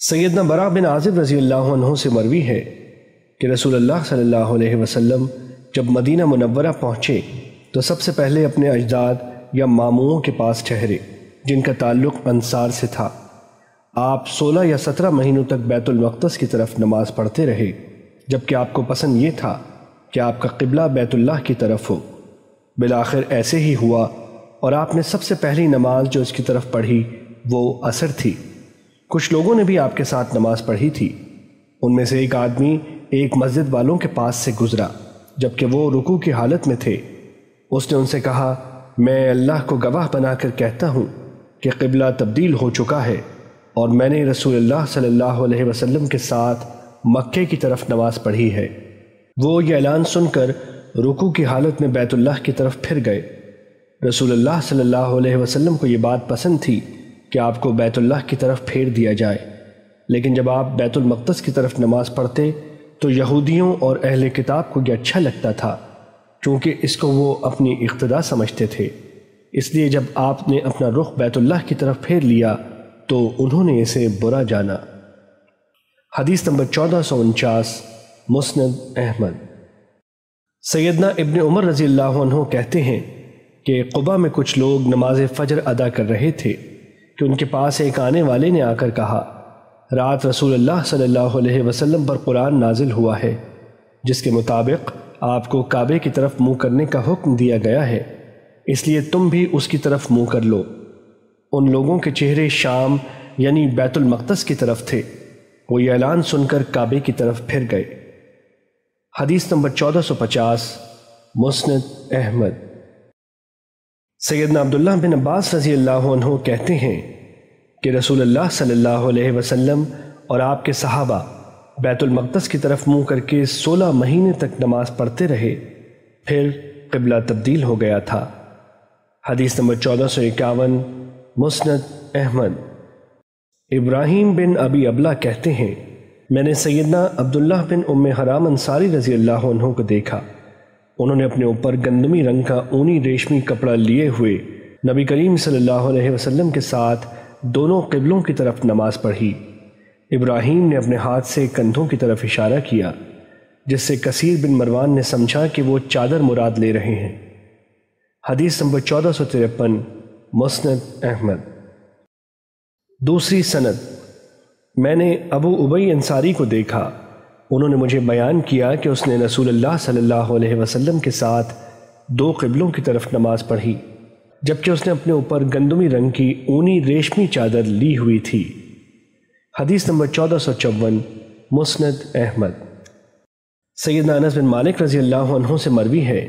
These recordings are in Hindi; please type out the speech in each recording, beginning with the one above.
सैदना बरा बिन आजिब रज़ी अल्लाह से मरवी है कि रसूल अल्लाह सल्लल्लाहु अलैहि वसल्लम जब मदीना मुनव्वरा पहुँचे तो सबसे पहले अपने अजदाद या मामुओं के पास ठहरे, जिनका ताल्लुक़ अंसार से था। आप सोलह या सत्रह महीनों तक बैतुलमक़दस की तरफ़ नमाज़ पढ़ते रहे, जबकि आपको पसंद ये था कि आपका किबला बैतुल्लाह की तरफ़ हो। बिल आखिर ऐसे ही हुआ, और आपने सबसे पहली नमाज़ जो इसकी तरफ़ पढ़ी, वो असर थी। कुछ लोगों ने भी आपके साथ नमाज़ पढ़ी थी। उनमें से एक आदमी एक मस्जिद वालों के पास से गुजरा, जबकि वो रुकू की हालत में थे। उसने उनसे कहा, मैं अल्लाह को गवाह बनाकर कहता हूँ कि किबला तब्दील हो चुका है और मैंने रसूलुल्लाह सल्लल्लाहु अलैहि वसल्लम के साथ मक्के की तरफ़ नमाज़ पढ़ी है। वो ये ऐलान सुनकर रुकू की हालत में बैतुल्लाह की तरफ़ फिर गए। रसूलुल्लाह सल्लल्लाहु अलैहि वसल्लम को ये बात पसंद थी कि आपको बैतुल्लाह की तरफ़ फेर दिया जाए। लेकिन जब आप बैतुलमक़दस की तरफ़ नमाज़ पढ़ते तो यहूदियों और अहल किताब को यह अच्छा लगता था, क्योंकि इसको वो अपनी इख्तदा समझते थे। इसलिए जब आपने अपना रुख बैतुल्लाह की तरफ़ फेर लिया तो उन्होंने इसे बुरा जाना। हदीस नंबर चौदह सौ उनचास मुस्ंद अहमद। सैदना इब्न उमर रज़ी कहते हैं कि कुबा में कुछ लोग नमाज़ फ़जर अदा कर रहे थे। कि उनके पास एक आने वाले ने आकर कहा, रात रसूल अल्लाह सल्लल्लाहु अलैहि वसल्लम पर कुरान नाजिल हुआ है, जिसके मुताबिक आपको काबे की तरफ़ मुँह करने का हुक्म दिया गया है। इसलिए तुम भी उसकी तरफ़ मुँह कर लो। उन लोगों के चेहरे शाम, यानी बैतुल मक़दस की तरफ़ थे। वो ये ऐलान सुनकर काबे की तरफ़ फिर गए। हदीस नंबर चौदह सौ पचास, मुस्नद अहमद। सैदना अब्दुल्ला बिन अब्बास रज़ी अल्लाह कहते हैं कि रसूल अल्लाह सल्लल्लाहु अलैहि वसल्लम और आपके सहाबा बैतुलमक़दस की तरफ़ मुँह करके सोलह महीने तक नमाज़ पढ़ते रहे, फिर किबला तब्दील हो गया था। हदीस नंबर चौदह सौ इक्यावन, मुस्नद अहमद। इब्राहिम बिन अबी अबला कहते हैं, मैंने सैदना अब्दुल्ला बिन उम हराम अंसारी रज़ी अल्लाह को देखा। उन्होंने अपने ऊपर गंदमी रंग का ऊनी रेशमी कपड़ा लिए हुए नबी करीम सल्लल्लाहु अलैहि वसल्लम के साथ दोनों किबलों की तरफ़ नमाज़ पढ़ी। इब्राहिम ने अपने हाथ से कंधों की तरफ़ इशारा किया, जिससे कसीर बिन मरवान ने समझा कि वो चादर मुराद ले रहे हैं। हदीस नंबर चौदह सौ तिरपन, मुस्नद अहमद। दूसरी सनद, मैंने अबू उबई अंसारी को देखा। उन्होंने मुझे बयान किया कि उसने रसूलुल्लाह सल्लल्लाहु अलैहि वसल्लम के साथ दो किबलों की तरफ़ नमाज़ पढ़ी। जबकि उसने अपने ऊपर गंदमी रंग की ऊनी रेशमी चादर ली हुई थी। हदीस नंबर चौदह सौ चौवन, मुस्नद अहमद। सैद अनस बिन मालिक रज़ी अल्लाह से मरवी है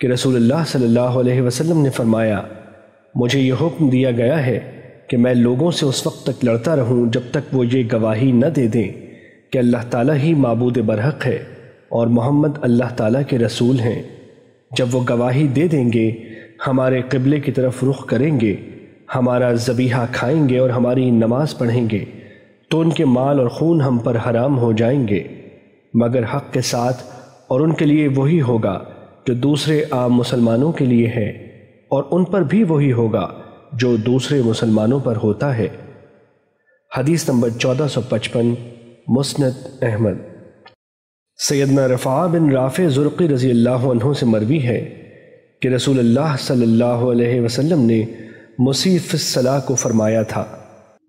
कि रसूलुल्लाह सल्लल्लाहु अलैहि वसल्लम ने फरमाया, मुझे यह हुक्म दिया गया है कि मैं लोगों से उस वक्त तक लड़ता रहूँ जब तक वो ये गवाही न दे दें। कि अल्लाह ताला ही मबूद बरहक है और मोहम्मद अल्लाह ताला के रसूल हैं। जब वो गवाही दे देंगे, हमारे किबले की तरफ़ रुख करेंगे, हमारा जबीहा खाएँगे और हमारी नमाज़ पढ़ेंगे तो उनके माल और खून हम पर हराम हो जाएँगे। मगर हक के साथ और उनके लिए वही होगा जो दूसरे आम मुसलमानों के लिए है और उन पर भी वही होगा जो दूसरे मुसलमानों पर होता है। हदीस नंबर चौदह सौ पचपन मुस्नद अहमद। सैदना रफ़ा बिन राफ़ ज़ुर्क़ी रज़ी अल्लाह से मरवी है कि रसूल अल्लाह सल्लल्लाहु अलैहि वसल्लम ने मुसीफ़ सलाह को फरमाया था।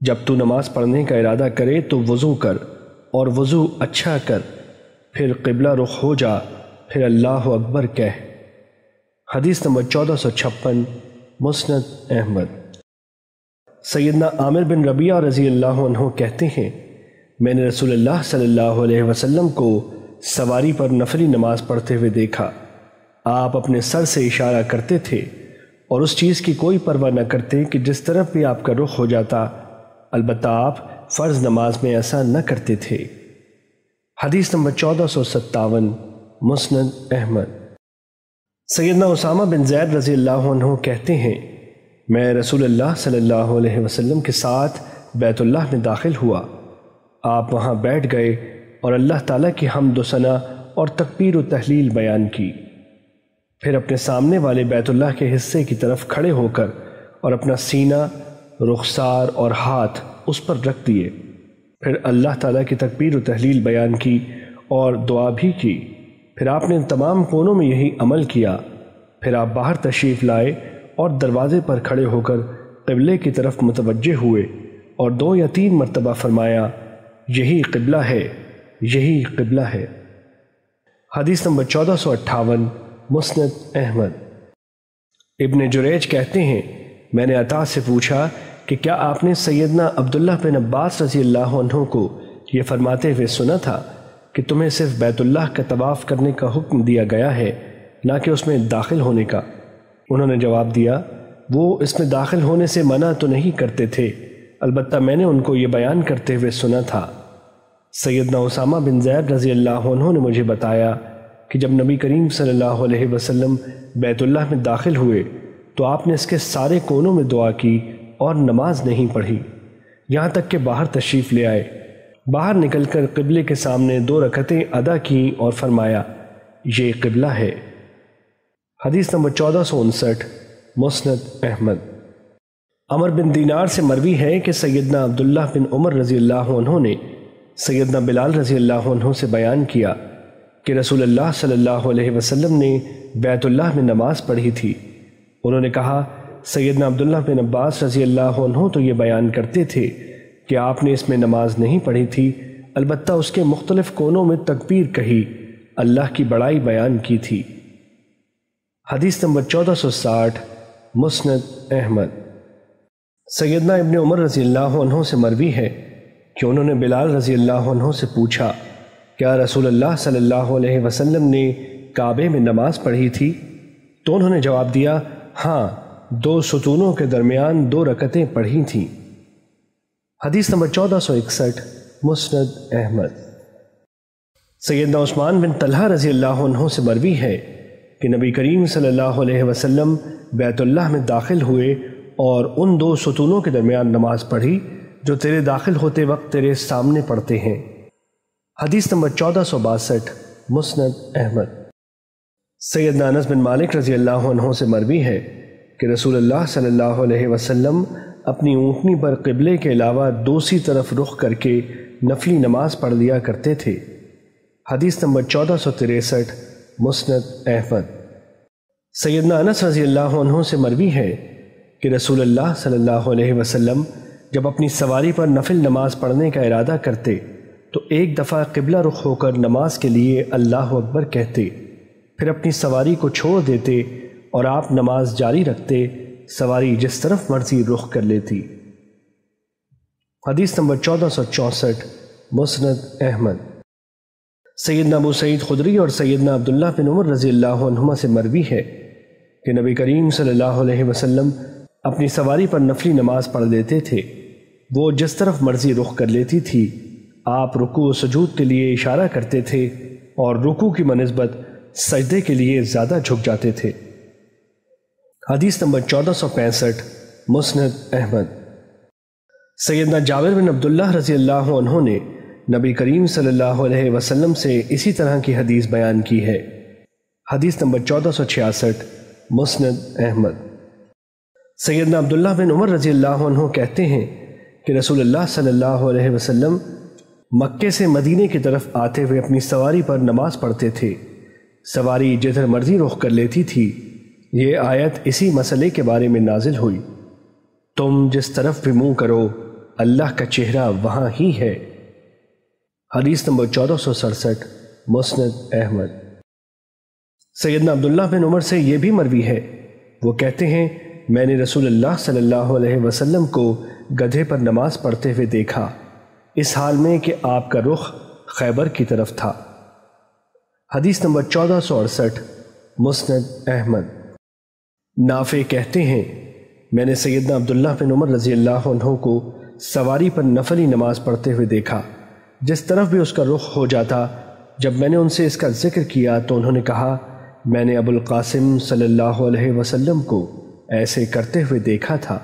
जब तू नमाज़ पढ़ने का इरादा करे तो वज़ू कर और वज़ू अच्छा कर, फिर किबला रुख हो जा, फिर अल्लाह अकबर कह। हदीस नंबर चौदह सौ छप्पन, मुस्नद अहमद। सैदना आमिर बिन रबिया रज़ी अल्लाह कहते हैं मैंने रसूलुल्लाह सल्लल्लाहु अलैहि वसल्लम को सवारी पर नफली नमाज़ पढ़ते हुए देखा। आप अपने सर से इशारा करते थे और उस चीज़ की कोई परवाह न करते कि जिस तरफ़ भी आपका रुख हो जाता। अलबत् आप फ़र्ज़ नमाज़ में ऐसा न करते थे। हदीस नंबर चौदह सौ सत्तावन मुस्ंद अहमद। सैदना उसामा बिन जैद रज़ी अल्लाह कहते हैं, मैं रसूल अल्लाह सल्लल्लाहु अलैहि वसल्लम के साथ बैतुल्लाह में दाखिल हुआ। आप वहाँ बैठ गए और अल्लाह ताला की हमदोसना और तकबीर तहलील बयान की। फिर अपने सामने वाले बैतुल्लाह के हिस्से की तरफ़ खड़े होकर और अपना सीना, रुखसार और हाथ उस पर रख दिए। फिर अल्लाह ताला की तकबीर तहलील बयान की और दुआ भी की। फिर आपने तमाम कोनों में यही अमल किया। फिर आप बाहर तशरीफ़ लाए और दरवाज़े पर खड़े होकर कबले की तरफ़ मुतवजह हुए और दो या तीन मरतबा फरमाया यही कबला है, यही कबला है। हदीस नंबर चौदह सौ अट्ठावन, मुस्नद अहमद। इब्न जुरेज कहते हैं, मैंने अता से पूछा कि क्या आपने सैदना अब्दुल्ला बिन अब्बास रज़ी अल्लाह को ये फरमाते हुए सुना था कि तुम्हें सिर्फ़ बैतुल्लाह का तवाफ़ करने का हुक्म दिया गया है, ना कि उसमें दाखिल होने का? उन्होंने जवाब दिया, वो इसमें दाखिल होने से मना तो नहीं करते थे। अलबत्ता मैंने उनको ये बयान करते हुए सुना था। सैदना उसामा बिन जैद रज़ी अल्लाह ने मुझे बताया कि जब नबी करीम सल्लल्लाहु अलैहि वसल्लम बैतुल्लाह में दाखिल हुए तो आपने इसके सारे कोनों में दुआ की और नमाज़ नहीं पढ़ी। यहाँ तक कि बाहर तशरीफ़ ले आए। बाहर निकलकर किबले के सामने दो रकतें अदा की और फरमाया, ये किबला है। हदीस नंबर चौदह सौ उनसठ, मुस्नद अहमद। अमर बिन दीनार से मरवी है कि सैदना अब्दुल्ला बिन उमर रज़ी अल्लाह ने सैदना बिलाल रज़ी अल्लाह से बयान किया कि रसूल सल्लल्लाहु अलैहि वसल्लम ने बैतुल्लाह में नमाज़ पढ़ी थी। उन्होंने कहा सैदना अब्दुल्ला बिन अब्बास रज़ी अल्लाह तो ये बयान करते थे कि आपने इसमें नमाज़ नहीं पढ़ी थी। अलबत् उसके मुख्तलिफ़ कोनों में तकबीर कही, अल्लाह की बड़ाई बयान की थी। हदीस नंबर चौदह सौ साठ, मुस्नद अहमद। सैदना इबन उमर रज़ी अल्लाह से मरवी है कि उन्होंने बिलाल रज़ी अल्लाह से पूछा, क्या रसूल अल्लाह सल्लल्लाहु अलैहि ने काबे में नमाज़ पढ़ी थी? तो उन्होंने जवाब दिया हाँ दो सतूनों के दरमियान दो रकतें पढ़ी थीं। हदीस नंबर चौदह सौ इकसठ, मुस्नद अहमद। सैदना उस्मान बिन तलहा रज़ी अल्लाह से मरवी है कि नबी करीम सल्लल्लाहु अलैहि वसल्लम बैतुल्लाह में दाखिल हुए और उन दो सतूनों के दरमियान नमाज़ पढ़ी, जो तेरे दाखिल होते वक्त तेरे सामने पढ़ते हैं। हदीस नंबर चौदह सौ बासठ, मुस्नद अहमद। सैदना नानस बिन मालिक रज़ी अल्लाह से मरवी है कि रसूल सल्लल्लाहु अलैहि वसल्लम अपनी ऊँटनी पर किबले के अलावा दूसरी तरफ़ रुख करके नफली नमाज़ पढ़ लिया करते थे। हदीस नंबर चौदह सौ तिरसठ, मुस्नद अहमद। सैदना अनस रज़ी अल्लाह से मरवी है कि रसूल अल्लाह सल्लल्लाहु अलैहि वसल्लम जब अपनी सवारी पर नफिल नमाज़ पढ़ने का इरादा करते तो एक दफ़ा किबला रुख होकर नमाज़ के लिए अल्लाह अकबर कहते, फिर अपनी सवारी को छोड़ देते और आप नमाज़ जारी रखते, सवारी जिस तरफ़ मर्ज़ी रुख कर लेती। हदीस नंबर चौदह सौ चौंसठ, मुसनद अहमद। सैदना अबू सईद खुदरी और सैदना अब्दुल्ला बिन उमर रज़ी अल्लाह से मरवी है कि नबी करीम सल्लल्लाहु अलैहि वसल्लम अपनी सवारी पर नफली नमाज़ पढ़ लेते थे। वो जिस तरफ़ मर्ज़ी रुख कर लेती थी, आप रुकू सजूद के लिए इशारा करते थे और रुकू की मनस्बत सजदे के लिए ज़्यादा झुक जाते थे। हदीस नंबर चौदह सौ पैंसठ, मुस्नद अहमद। सैदना जाविर बिन अब्दुल्ला रज़ी अल्लाह ने नबी करीम सल्लल्लाहु अलैहि वसल्लम से इसी तरह की हदीस बयान की है। हदीस नंबर चौदह सौ छियासठ, मुस्नद अहमद। सैदना अब्दुल्ला बिन उमर रज़ी अल्लाह कहते हैं कि रसूलुल्लाह सल्लल्लाहु अलैहि वसल्लम मक्के से मदीने की तरफ़ आते हुए अपनी सवारी पर नमाज़ पढ़ते थे। सवारी जिधर मर्ज़ी रुख कर लेती थी। ये आयत इसी मसले के बारे में नाजिल हुई। तुम जिस तरफ़ भी मुँह करो, अल्लाह का चेहरा वहाँ ही है। हदीस नंबर चौदह सौ सड़सठ, मुस्नद अहमद। सैदना अब्दुल्ला बिन उमर से यह भी मरवी है। वो कहते हैं मैंने रसूल अल्लाह सल्लल्लाहु अलैहि वसल्लम को गधे पर नमाज़ पढ़ते हुए देखा। इस हाल में कि आपका रुख खैबर की तरफ़ था। हदीस नंबर चौदह सौ अड़सठ, मुस्नद अहमद। नाफे कहते हैं, मैंने सैदना अब्दुल्ला बिन उमर रज़ी अल्लाह को सवारी पर नफली नमाज़ पढ़ते हुए देखा। जिस तरफ़ भी उसका रुख हो जाता, जब मैंने उनसे इसका ज़िक्र किया तो उन्होंने कहा, मैंने अबुल कासिम सल्लल्लाहु अलैहि वसल्लम को ऐसे करते हुए देखा था।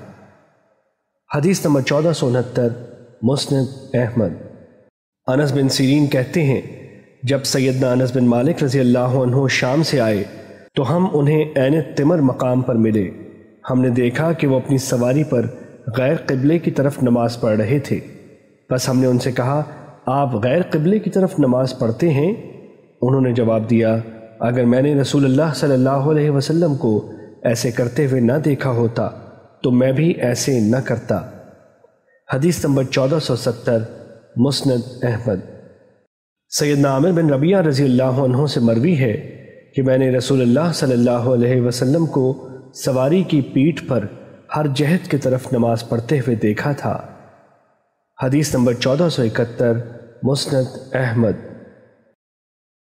हदीस नंबर चौदह सौ उनहत्तर Musnad Ahmad. Anas bin Sirin कहते हैं, जब सैदना अनस बिन मालिक रज़ी अल्लाह शाम से आए तो हम उन्हें एन तिमर मकाम पर मिले। हमने देखा कि वो अपनी सवारी पर गैर किबले की तरफ़ नमाज़ पढ़ रहे थे। बस हमने उनसे कहा, आप गैर कबले की तरफ़ नमाज़ पढ़ते हैं? उन्होंने जवाब दिया, अगर मैंने रसूल अल्लाह सल्लल्लाहु अलैहि वसल्लम को ऐसे करते हुए न देखा होता तो मैं भी ऐसे न करता। हदीस नंबर चौदह सौ सत्तर, मुस्नद अहमद। सैदना आमिर बिन रबिया रज़ी अल्लाह से मरवी है कि मैंने रसूल अल्लाह सल्लल्लाहु अलैहि वसल्लम को सवारी की पीठ पर हर जहद की तरफ़ नमाज़ पढ़ते हुए देखा था। हदीस नंबर चौदह सौ इकहत्तर, मुस्नद अहमद।